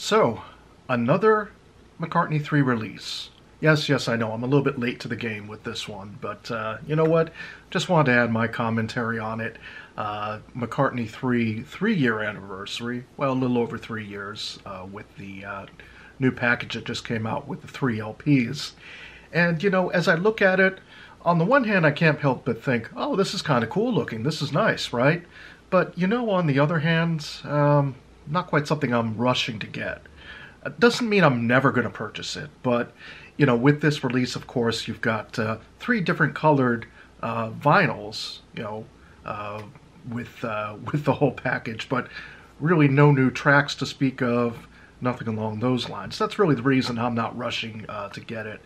So, another McCartney 3 release. Yes, yes, I know, I'm a little bit late to the game with this one, but uh, you know what? Just wanted to add my commentary on it. Uh, McCartney 3 three year anniversary, well, a little over three years uh, with the uh, new package that just came out with the three LPs. And, you know, as I look at it, on the one hand, I can't help but think, oh, this is kind of cool looking, this is nice, right? But, you know, on the other hand, um, not quite something I'm rushing to get. It doesn't mean I'm never going to purchase it, but you know, with this release, of course, you've got uh, three different colored uh, vinyls, you know, uh, with uh, with the whole package, but really no new tracks to speak of, nothing along those lines. That's really the reason I'm not rushing uh, to get it.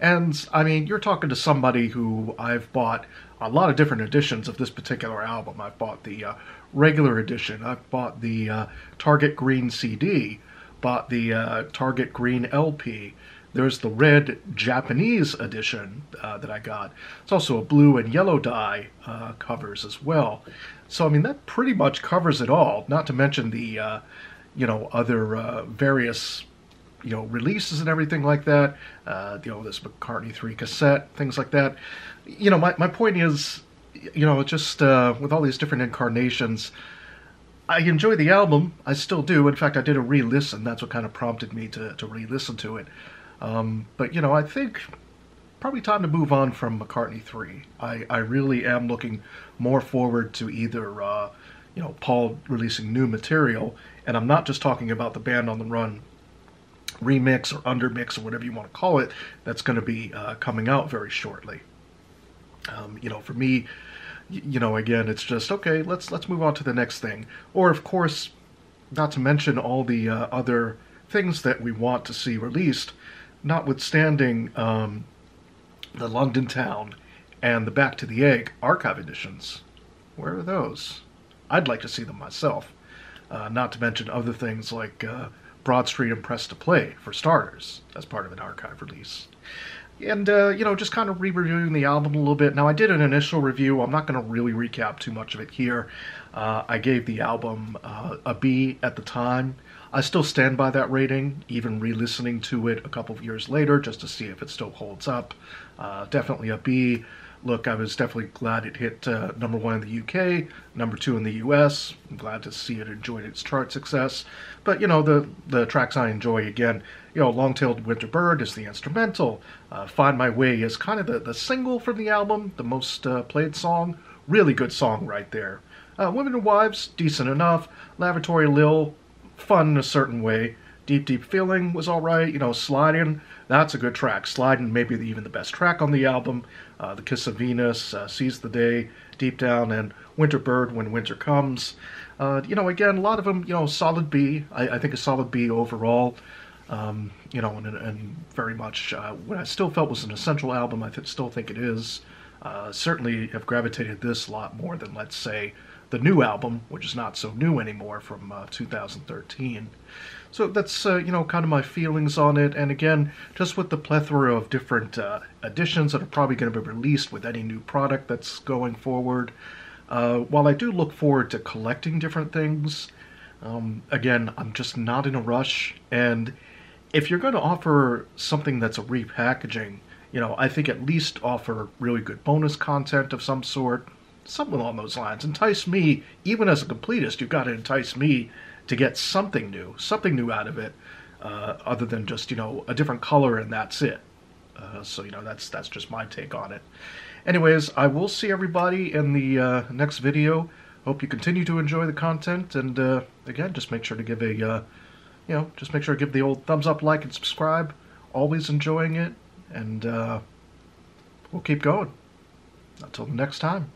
And I mean, you're talking to somebody who I've bought a lot of different editions of this particular album. I've bought the uh, regular edition. I've bought the uh, Target Green CD, bought the uh, Target Green LP. There's the red Japanese edition uh, that I got. It's also a blue and yellow dye uh, covers as well. So I mean that pretty much covers it all. Not to mention the you know other uh, various you know releases and everything like that. Uh, you know this McCartney three cassette, things like that. You know my my point is, you know just uh, with all these different incarnations. I enjoy the album. I still do. In fact, I did a re-listen. That's what kind of prompted me to, to re-listen to it. Um, but you know, I think probably time to move on from McCartney three. I, I really am looking more forward to either uh, you know Paul releasing new material, and I'm not just talking about the Band on the Run remix or undermix or whatever you want to call it. That's going to be uh, coming out very shortly. Um, you know, for me, you know, again, it's just okay. Let's let's move on to the next thing. Or of course, not to mention all the uh, other things that we want to see released, notwithstanding um, the London Town and the Back to the Egg archive editions. Where are those? I'd like to see them myself. Uh, not to mention other things like uh, Broad Street and Press to Play, for starters, as part of an archive release. And uh, you know just kind of re-reviewing the album a little bit. Now i did an initial review. I'm not going to really recap too much of it here. Uh, i gave the album uh, a b at the time. I still stand by that rating even re-listening to it a couple of years later just to see if it still holds up. Uh, definitely a b look, I was definitely glad it hit uh, number one in the UK, number two in the US. I'm glad to see it enjoyed its chart success. But you know, the the tracks I enjoy again, you know, Long-tailed Winter Bird is the instrumental. Uh, Find My Way is kind of the, the single from the album, the most uh, played song. Really good song right there. Uh, Women and Wives, decent enough. Lavatory Lil, fun in a certain way. Deep Deep Feeling was all right. You know, Sliding, that's a good track. Sliding, maybe even the best track on the album. Uh, the Kiss of Venus, uh, Seize the Day, Deep Down, and Winter Bird When Winter Comes. Uh, you know, again, a lot of them, you know, solid B. I, I think a solid B overall. Um, you know, and, and very much uh, what I still felt was an essential album. I th- still think it is. Uh, certainly have gravitated this a lot more than, let's say, the new album, which is not so new anymore from uh, 2013. So that's uh, you know kind of my feelings on it, and again, just with the plethora of different uh, editions that are probably going to be released with any new product that's going forward. Uh, while I do look forward to collecting different things, um, again, I'm just not in a rush. And if you're going to offer something that's a repackaging, you know, I think at least offer really good bonus content of some sort something along those lines. Entice me, even as a completist, you've got to entice me to get something new, something new out of it, uh, other than just you know a different color and that's it. Uh, so you know that's that's just my take on it. Anyways, I will see everybody in the uh, next video. Hope you continue to enjoy the content, and uh, again, just make sure to give a uh, you know just make sure to give the old thumbs up, like, and subscribe. Always enjoying it, and uh, we'll keep going. Until the next time.